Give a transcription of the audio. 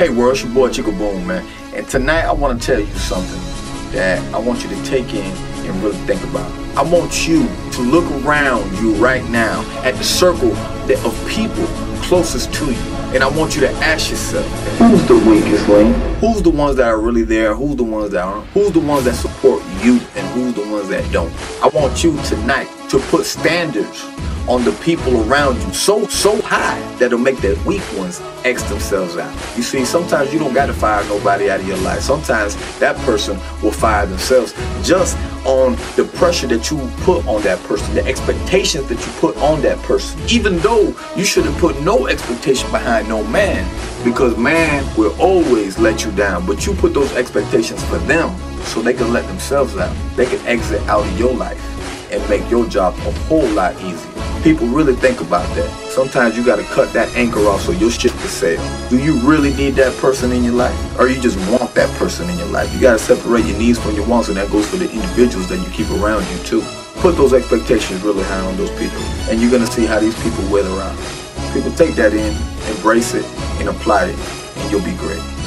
Hey world, it's your boy Chico Boom, man. And tonight I want to tell you something that I want you to take in and really think about. I want you to look around you right now at the circle of people closest to you. And I want you to ask yourself, who's the weakest link? Who's the ones that are really there? Who's the ones that aren't? Who's the ones that support you and who's the ones that don't? I want you tonight to put standards on the people around you so so high that'll make the weak ones X themselves out. You see, sometimes you don't gotta fire nobody out of your life. Sometimes that person will fire themselves just on the pressure that you put on that person, the expectations that you put on that person. Even though you shouldn't put no expectation behind no man, because man will always let you down. But you put those expectations for them so they can let themselves out. They can exit out of your life and make your job a whole lot easier. People really think about that. Sometimes you gotta cut that anchor off so your shit can sail. Do you really need that person in your life? Or you just want that person in your life? You gotta separate your needs from your wants and that goes for the individuals that you keep around you too. Put those expectations really high on those people and you're gonna see how these people weather out. People take that in, embrace it, and apply it, and you'll be great.